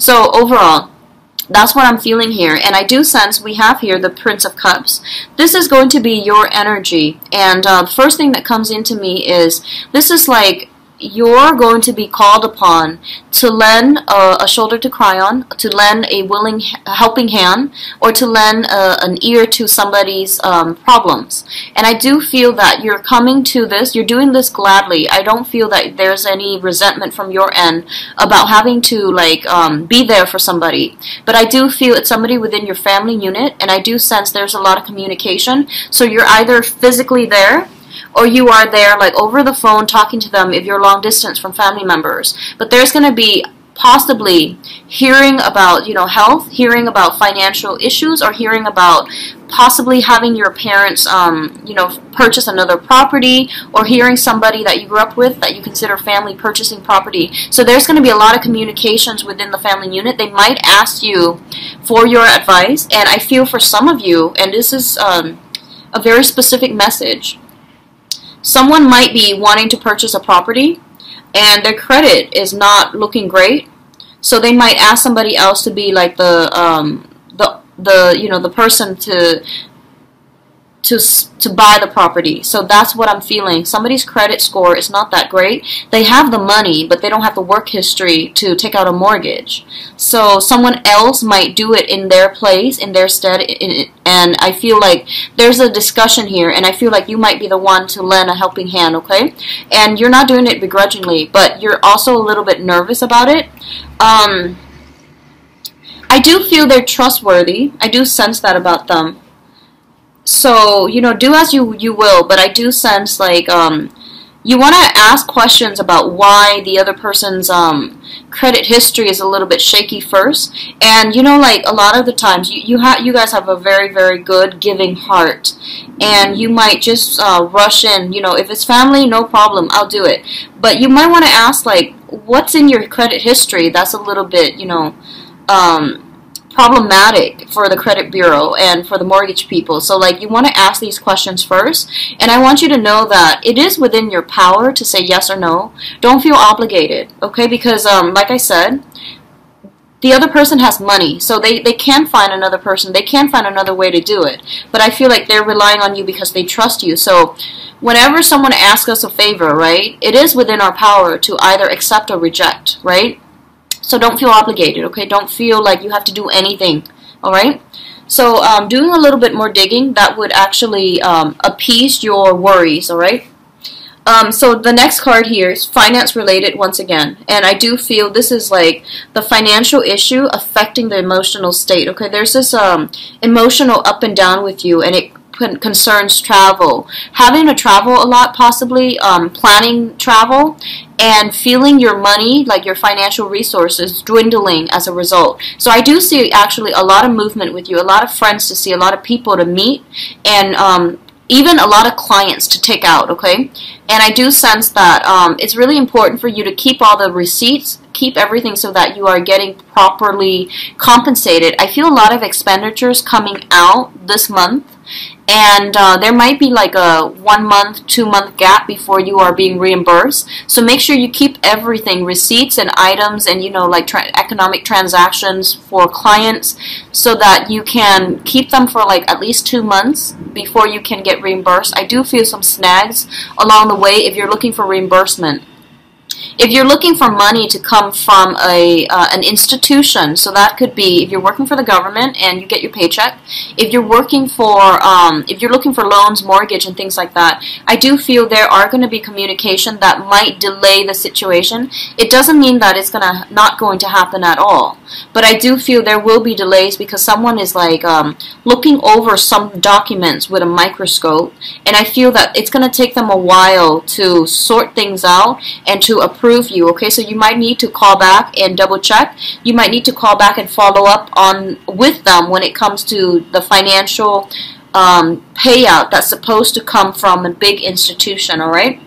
So overall, that's what I'm feeling here. And I do sense we have here the Prince of Cups. This is going to be your energy. And uh, first thing that comes into me is this is like you're going to be called upon to lend a, a, shoulder to cry on, to lend a willing helping hand, or to lend a, an ear to somebody's um, problems. And I do feel that you're coming to this, you're doing this gladly. I don't feel that there's any resentment from your end about having to like um, be there for somebody. But I do feel it's somebody within your family unit, and I do sense there's a lot of communication. So you're either physically there or you are there like over the phone talking to them if you're long distance from family members. But there's going to be possibly hearing about you know health, hearing about financial issues, or hearing about possibly having your parents um, you know purchase another property, or hearing somebody that you grew up with that you consider family purchasing property. So there's going to be a lot of communications within the family unit. They might ask you for your advice, and I feel for some of you, and this is um, a very specific message someone might be wanting to purchase a property and their credit is not looking great. So they might ask somebody else to be like the um, the the you know the person to to to buy the property. So that's what I'm feeling. Somebody's credit score is not that great. They have the money, but they don't have the work history to take out a mortgage. So someone else might do it in their place, in their stead, and I feel like there's a discussion here, and I feel like you might be the one to lend a helping hand, okay? And you're not doing it begrudgingly, but you're also a little bit nervous about it. Um, I do feel they're trustworthy. I do sense that about them so you know do as you you will but i do sense like um you want to ask questions about why the other person's um, credit history is a little bit shaky first. And you know like a lot of the times you you, ha- you guys have a very very good giving heart. And you might just uh, rush in you know if it's family no problem i'll do it. But you might want to ask like what's in your credit history that's a little bit you know um, problematic for the credit bureau and for the mortgage people. So like you want to ask these questions first and I want you to know that it is within your power to say yes or no. Don't feel obligated, okay? Because um like I said, the other person has money, so they, they can find another person. They can find another way to do it. But I feel like they're relying on you because they trust you. So whenever someone asks us a favor, right, it is within our power to either accept or reject, right? So don't feel obligated, okay? Don't feel like you have to do anything, all right? So um, doing a little bit more digging, that would actually um, appease your worries, all right? Um, so the next card here is finance related once again. And I do feel this is like the financial issue affecting the emotional state. Okay, there's this um, emotional up and down with you and it concerns travel. Having to travel a lot, possibly um, planning travel, and feeling your money, like your financial resources, dwindling as a result. So I do see actually a lot of movement with you, a lot of friends to see, a lot of people to meet, and um, even a lot of clients to take out, okay? And I do sense that um, it's really important for you to keep all the receipts, keep everything so that you are getting properly compensated. I feel a lot of expenditures coming out this month and uh, there might be like a one month, two month gap before you are being reimbursed. So make sure you keep everything, receipts and items, and you know like tra- economic transactions for clients, so that you can keep them for like at least two months before you can get reimbursed. I do feel some snags along the way if you're looking for reimbursement. If you're looking for money to come from a uh, an institution, so that could be if you're working for the government and you get your paycheck. If you're working for, um, if you're looking for loans, mortgage, and things like that, I do feel there are going to be communication that might delay the situation. It doesn't mean that it's gonna not going to happen at all, but I do feel there will be delays because someone is like um, looking over some documents with a microscope, and I feel that it's going to take them a while to sort things out and to approve you. Okay, so you might need to call back and double check. You might need to call back and follow up on with them when it comes to the financial um, payout that's supposed to come from a big institution. All right.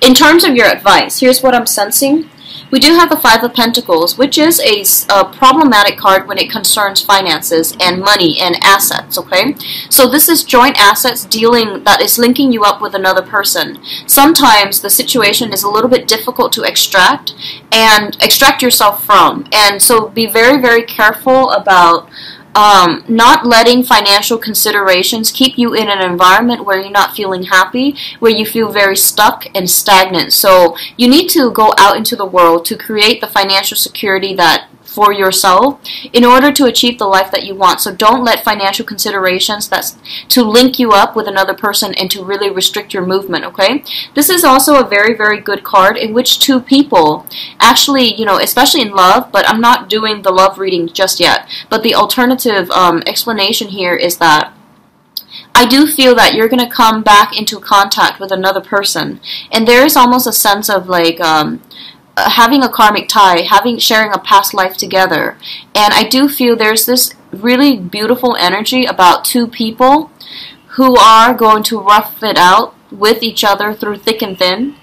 In terms of your advice, here's what I'm sensing. We do have the Five of Pentacles, which is a, a, problematic card when it concerns finances and money and assets, okay? So this is joint assets dealing that is linking you up with another person. Sometimes the situation is a little bit difficult to extract and extract yourself from. And so be very, very careful about um, not letting financial considerations keep you in an environment where you're not feeling happy, where you feel very stuck and stagnant. So you need to go out into the world to create the financial security that for yourself in order to achieve the life that you want. So don't let financial considerations that's to link you up with another person and to really restrict your movement, okay? This is also a very, very good card in which two people actually, you know, especially in love, but I'm not doing the love reading just yet. But the alternative um, explanation here is that I do feel that you're going to come back into contact with another person. And there is almost a sense of like, um, having a karmic tie, having sharing a past life together. And I do feel there's this really beautiful energy about two people who are going to rough it out with each other through thick and thin.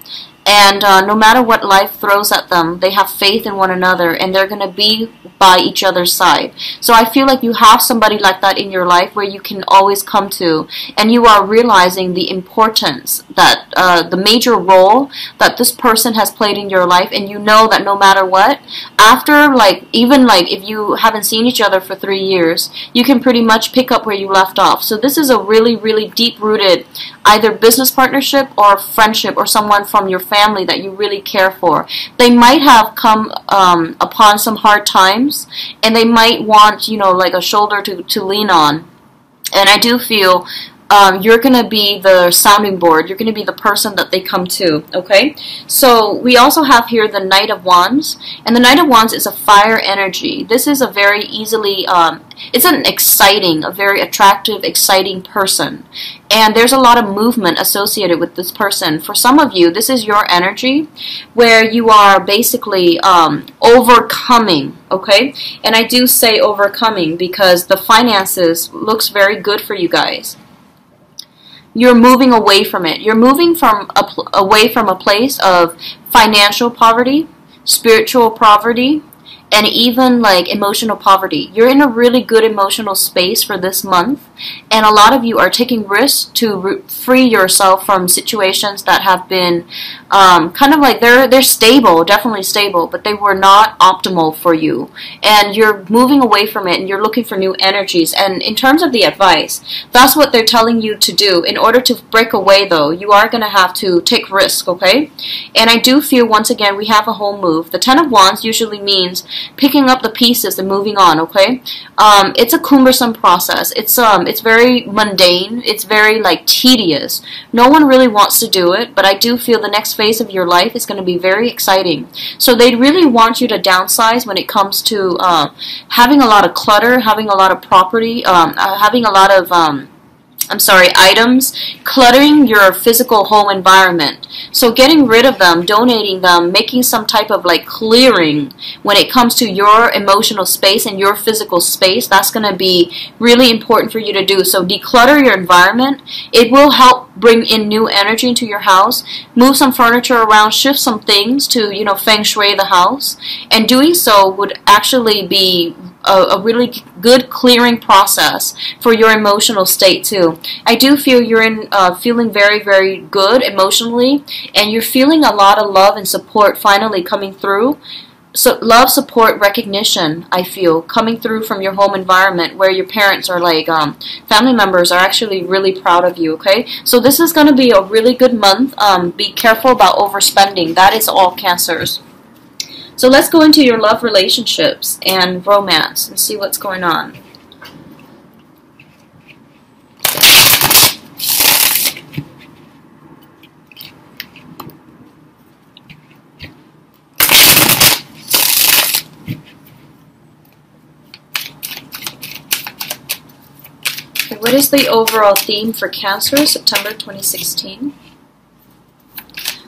And uh, no matter what life throws at them, they have faith in one another and they're going to be by each other's side. So I feel like you have somebody like that in your life where you can always come to and you are realizing the importance that uh, the major role that this person has played in your life and you know that no matter what, after like even like if you haven't seen each other for three years, you can pretty much pick up where you left off. So this is a really, really deep rooted either business partnership or friendship or someone from your family that you really care for. They might have come um, upon some hard times and they might want, you know, like a shoulder to, to lean on. And I do feel um, you're going to be the sounding board. You're going to be the person that they come to, okay? So we also have here the Knight of Wands, and the Knight of Wands is a fire energy. This is a very easily, um, it's an exciting, a very attractive, exciting person. And there's a lot of movement associated with this person. For some of you, this is your energy where you are basically um, overcoming, okay? And I do say overcoming because the finances looks very good for you guys you're moving away from it. You're moving from a away from a place of financial poverty, spiritual poverty, and even like emotional poverty. You're in a really good emotional space for this month, and a lot of you are taking risks to free yourself from situations that have been um, kind of like they're they're stable, definitely stable, but they were not optimal for you, and you're moving away from it, and you're looking for new energies. And in terms of the advice, that's what they're telling you to do. In order to break away, though, you are going to have to take risk, okay? And I do feel once again we have a home move. The Ten of Wands usually means picking up the pieces and moving on, okay? Um, it's a cumbersome process. It's um, it's very mundane. It's very like tedious. No one really wants to do it, but I do feel the next phase of your life is going to be very exciting. So they really want you to downsize when it comes to uh, having a lot of clutter, having a lot of property, um, uh, having a lot of um, I'm sorry, items, cluttering your physical home environment. So getting rid of them, donating them, making some type of like clearing when it comes to your emotional space and your physical space, that's going to be really important for you to do. So declutter your environment. It will help bring in new energy into your house. Move some furniture around, shift some things to, you know, feng shui the house. And doing so would actually be a, a, really good clearing process for your emotional state too. I do feel you're in uh, feeling very very good emotionally, and you're feeling a lot of love and support finally coming through. So love, support, recognition. I feel coming through from your home environment where your parents are like um, family members are actually really proud of you. Okay, so this is going to be a really good month. Um, be careful about overspending. That is all cancers. So let's go into your love relationships and romance and see what's going on. what is the overall theme for Cancer, September 2016?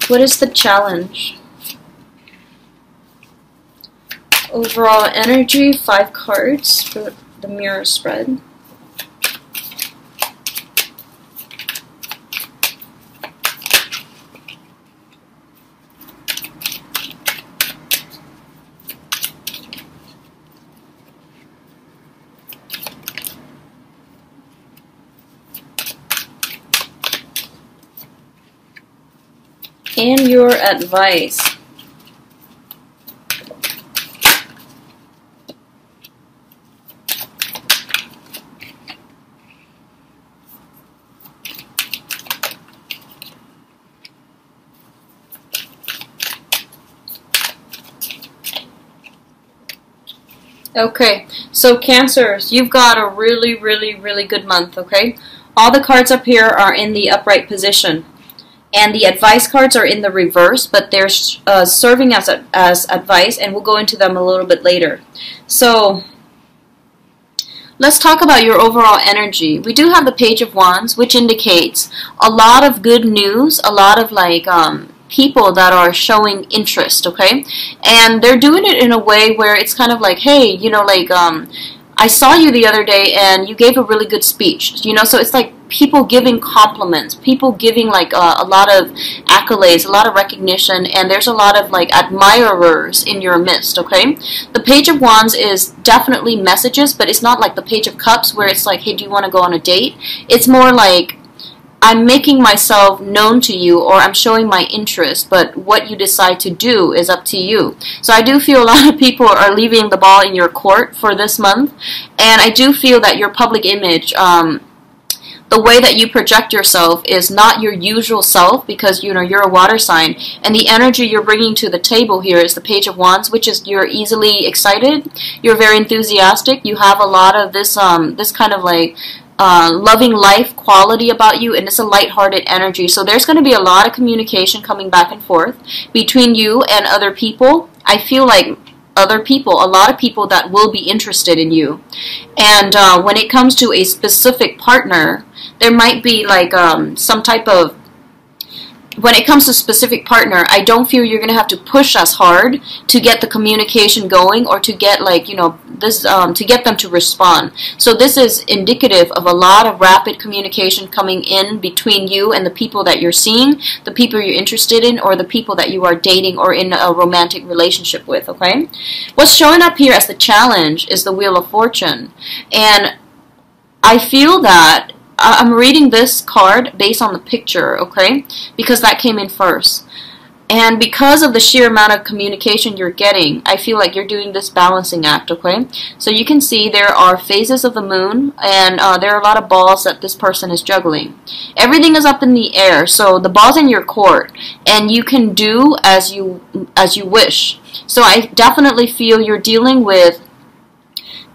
What is the challenge? Overall energy, five cards for the mirror spread. and your advice. Okay, so Cancers, you've got a really, really, really good month, okay? All the cards up here are in the upright position. And the advice cards are in the reverse, but they're uh, serving as, as advice, and we'll go into them a little bit later. So, let's talk about your overall energy. We do have the Page of Wands, which indicates a lot of good news, a lot of like um, people that are showing interest, okay? And they're doing it in a way where it's kind of like, hey, you know, like, um, I saw you the other day and you gave a really good speech, you know, so it's like people giving compliments, people giving like uh, a lot of accolades, a lot of recognition, and there's a lot of like admirers in your midst, okay? The Page of Wands is definitely messages, but it's not like the Page of Cups where it's like, hey, do you want to go on a date? It's more like, I'm making myself known to you or I'm showing my interest, but what you decide to do is up to you. So I do feel a lot of people are leaving the ball in your court for this month, and I do feel that your public image, um, the way that you project yourself is not your usual self because you know you're a water sign and the energy you're bringing to the table here is the page of wands which is you're easily excited you're very enthusiastic you have a lot of this um this kind of like uh, loving life quality about you and it's a light-hearted energy. So there's going to be a lot of communication coming back and forth between you and other people. I feel like other people a lot of people that will be interested in you. And uh, when it comes to a specific partner there might be like um, some type of when it comes to specific partner, I don't feel you're gonna have to push us hard to get the communication going or to get like you know this um, to get them to respond. So this is indicative of a lot of rapid communication coming in between you and the people that you're seeing, the people you're interested in, or the people that you are dating or in a romantic relationship with. Okay, what's showing up here as the challenge is the Wheel of Fortune, and I feel that I'm reading this card based on the picture, okay? Because that came in first. And because of the sheer amount of communication you're getting, I feel like you're doing this balancing act, okay? So you can see there are phases of the moon, and uh, there are a lot of balls that this person is juggling. Everything is up in the air, so the ball's in your court, and you can do as you as you wish. So I definitely feel you're dealing with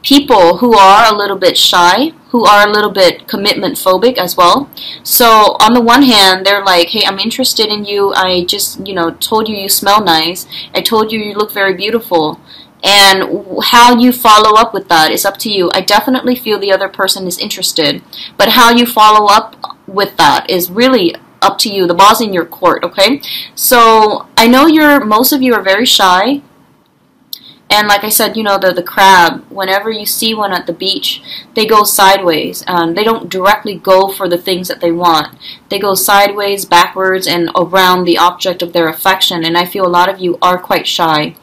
people who are a little bit shy, who are a little bit commitment phobic as well. So on the one hand, they're like, hey, I'm interested in you. I just, you know, told you you smell nice. I told you you look very beautiful. And how you follow up with that is up to you. I definitely feel the other person is interested. But how you follow up with that is really up to you. The ball's in your court, okay? So I know you're, most of you are very shy and like I said, you know, the, the crab, whenever you see one at the beach, they go sideways. Um, they don't directly go for the things that they want. They go sideways, backwards, and around the object of their affection. And I feel a lot of you are quite shy.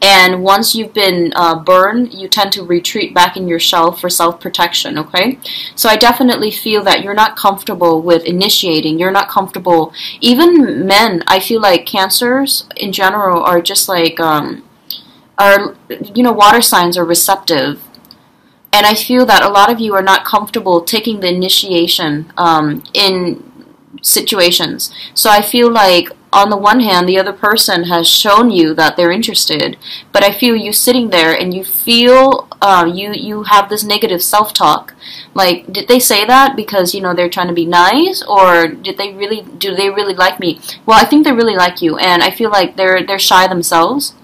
And once you've been uh, burned, you tend to retreat back in your shell for self-protection, okay? So I definitely feel that you're not comfortable with initiating. You're not comfortable. Even men, I feel like cancers in general are just like... Um, are, you know, water signs are receptive. And I feel that a lot of you are not comfortable taking the initiation um, in situations. So I feel like on the one hand, the other person has shown you that they're interested, but I feel you sitting there and you feel uh, you you have this negative self-talk. Like, did they say that because you know they're trying to be nice, or did they really do they really like me? Well, I think they really like you, and I feel like they're they're shy themselves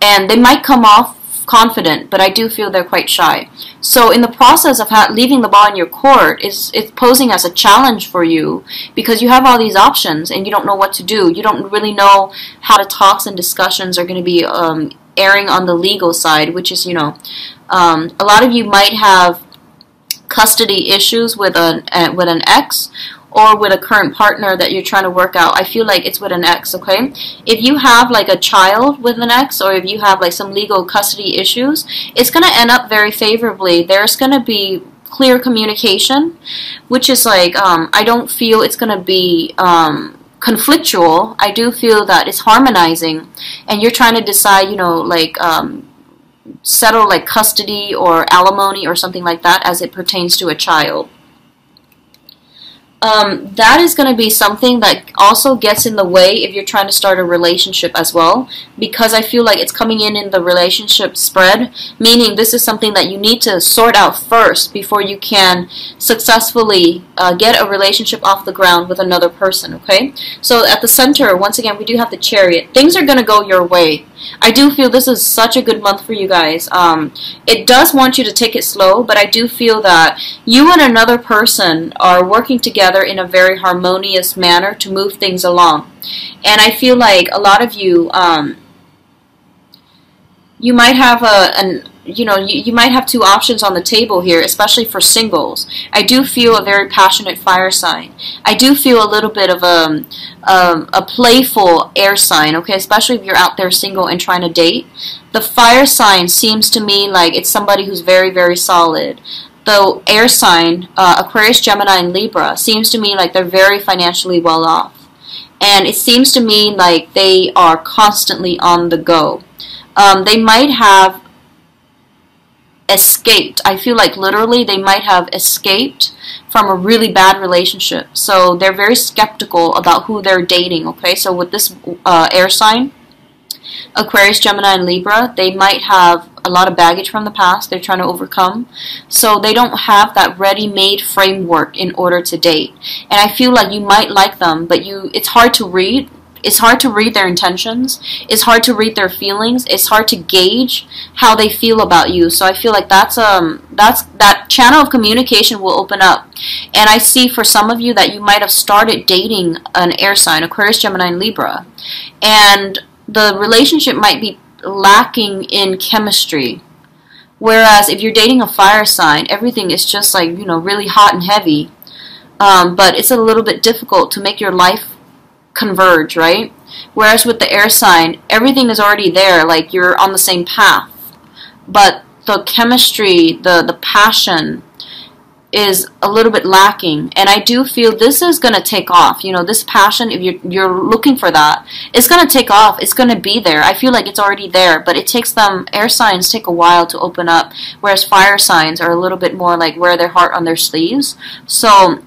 and they might come off confident, but I do feel they're quite shy. So in the process of leaving the ball in your court, it's, it's posing as a challenge for you because you have all these options and you don't know what to do. You don't really know how the talks and discussions are going to be um, airing on the legal side, which is, you know, um, a lot of you might have custody issues with an, uh, with an ex or with a current partner that you're trying to work out, I feel like it's with an ex, okay? If you have like a child with an ex or if you have like some legal custody issues, it's going to end up very favorably. There's going to be clear communication, which is like, um, I don't feel it's going to be um, conflictual. I do feel that it's harmonizing, and you're trying to decide, you know, like um, settle like custody or alimony or something like that as it pertains to a child um, that is going to be something that also gets in the way if you're trying to start a relationship as well because I feel like it's coming in in the relationship spread meaning this is something that you need to sort out first before you can successfully uh, get a relationship off the ground with another person okay? So at the center once again we do have the chariot. Things are going to go your way. I do feel this is such a good month for you guys. Um, it does want you to take it slow, but I do feel that you and another person are working together in a very harmonious manner to move things along. And I feel like a lot of you, um, you might have a, an you know, you, you might have two options on the table here, especially for singles. I do feel a very passionate fire sign. I do feel a little bit of a, um, a playful air sign, okay, especially if you're out there single and trying to date. The fire sign seems to me like it's somebody who's very, very solid. The air sign, uh, Aquarius, Gemini, and Libra, seems to me like they're very financially well off. And it seems to me like they are constantly on the go. Um, they might have escaped. I feel like literally they might have escaped from a really bad relationship. So they're very skeptical about who they're dating, okay? So with this uh, air sign, Aquarius, Gemini, and Libra, they might have a lot of baggage from the past they're trying to overcome. So they don't have that ready-made framework in order to date. And I feel like you might like them, but you it's hard to read it's hard to read their intentions. It's hard to read their feelings. It's hard to gauge how they feel about you. So I feel like that's um that's that channel of communication will open up. And I see for some of you that you might have started dating an air sign, Aquarius, Gemini, and Libra, and the relationship might be lacking in chemistry. Whereas if you're dating a fire sign, everything is just like you know really hot and heavy. Um, but it's a little bit difficult to make your life converge, right? Whereas with the air sign, everything is already there, like you're on the same path. But the chemistry, the, the passion is a little bit lacking. And I do feel this is going to take off. You know, this passion, if you're, you're looking for that, it's going to take off. It's going to be there. I feel like it's already there. But it takes them, air signs take a while to open up, whereas fire signs are a little bit more like wear their heart on their sleeves. So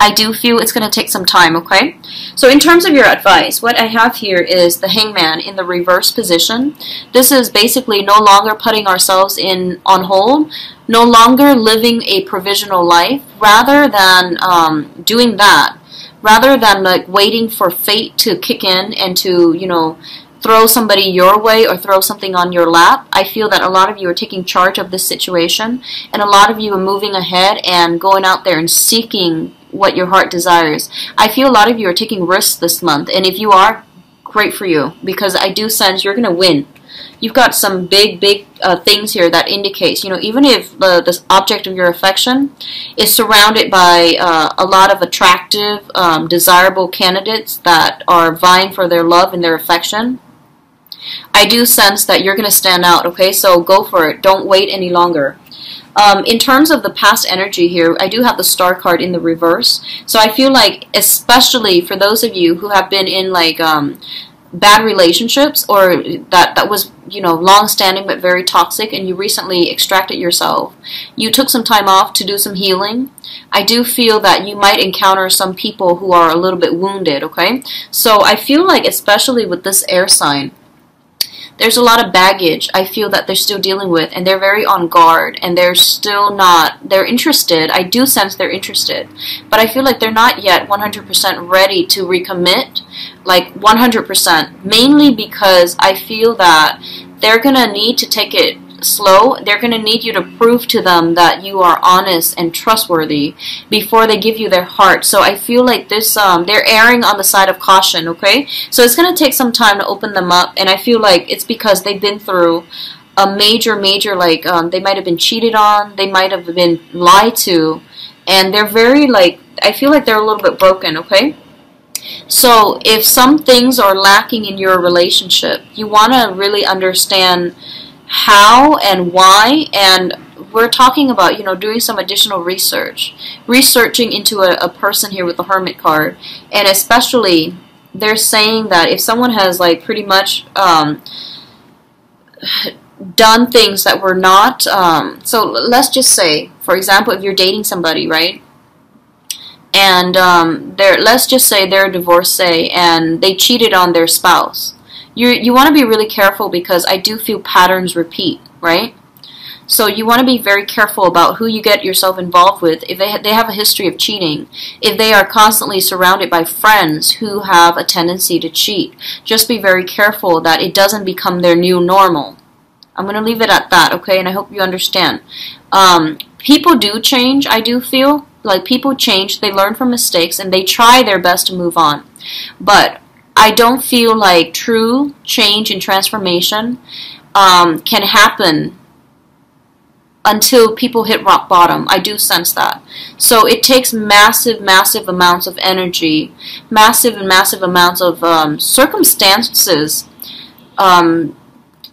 I do feel it's going to take some time, okay? So in terms of your advice, what I have here is the hangman in the reverse position. This is basically no longer putting ourselves in on hold, no longer living a provisional life, rather than um, doing that, rather than like waiting for fate to kick in and to, you know, throw somebody your way or throw something on your lap. I feel that a lot of you are taking charge of this situation and a lot of you are moving ahead and going out there and seeking what your heart desires. I feel a lot of you are taking risks this month, and if you are, great for you because I do sense you're going to win. You've got some big, big uh, things here that indicates, you know, even if the, the object of your affection is surrounded by uh, a lot of attractive, um, desirable candidates that are vying for their love and their affection, I do sense that you're going to stand out, okay? So go for it. Don't wait any longer. Um, in terms of the past energy here, I do have the star card in the reverse. So I feel like, especially for those of you who have been in like um, bad relationships or that that was you know long standing but very toxic, and you recently extracted yourself, you took some time off to do some healing. I do feel that you might encounter some people who are a little bit wounded. Okay, so I feel like especially with this air sign there's a lot of baggage I feel that they're still dealing with, and they're very on guard, and they're still not, they're interested. I do sense they're interested, but I feel like they're not yet 100% ready to recommit, like 100%, mainly because I feel that they're gonna need to take it slow, they're going to need you to prove to them that you are honest and trustworthy before they give you their heart. So I feel like this, um, they're erring on the side of caution, okay? So it's going to take some time to open them up, and I feel like it's because they've been through a major, major, like, um, they might have been cheated on, they might have been lied to, and they're very, like, I feel like they're a little bit broken, okay? So if some things are lacking in your relationship, you want to really understand how and why and we're talking about, you know, doing some additional research, researching into a, a person here with the Hermit card, and especially they're saying that if someone has like pretty much um, done things that were not, um, so let's just say, for example, if you're dating somebody, right? And um, they're, let's just say they're a divorcee and they cheated on their spouse. You you want to be really careful because I do feel patterns repeat, right? So you want to be very careful about who you get yourself involved with. If they, ha they have a history of cheating, if they are constantly surrounded by friends who have a tendency to cheat, just be very careful that it doesn't become their new normal. I'm going to leave it at that, okay? And I hope you understand. Um, people do change, I do feel. Like people change, they learn from mistakes, and they try their best to move on. But I don't feel like true change and transformation um, can happen until people hit rock bottom. I do sense that. So it takes massive, massive amounts of energy, massive and massive amounts of um, circumstances um,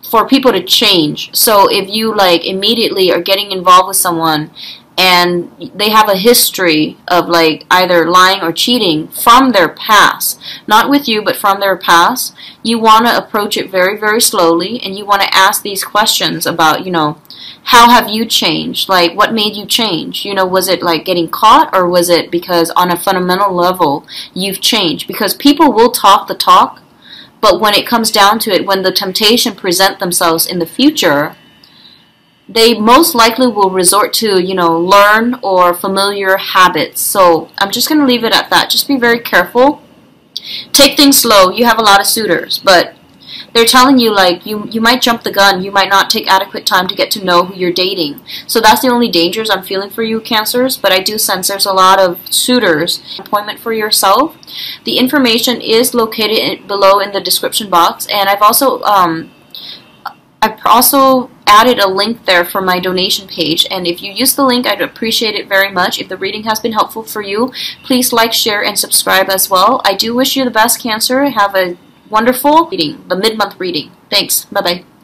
for people to change. So if you like immediately are getting involved with someone and they have a history of like either lying or cheating from their past, not with you, but from their past, you want to approach it very, very slowly and you want to ask these questions about, you know, how have you changed? Like, what made you change? You know, was it like getting caught or was it because on a fundamental level you've changed? Because people will talk the talk, but when it comes down to it, when the temptation present themselves in the future, they most likely will resort to, you know, learn or familiar habits. So I'm just going to leave it at that. Just be very careful. Take things slow. You have a lot of suitors, but they're telling you like you you might jump the gun you might not take adequate time to get to know who you're dating so that's the only dangers i'm feeling for you cancers but i do sense there's a lot of suitors appointment for yourself the information is located below in the description box and i've also um, I've also added a link there for my donation page and if you use the link I'd appreciate it very much. If the reading has been helpful for you, please like, share, and subscribe as well. I do wish you the best, Cancer. Have a wonderful reading, the mid-month reading. Thanks. Bye-bye.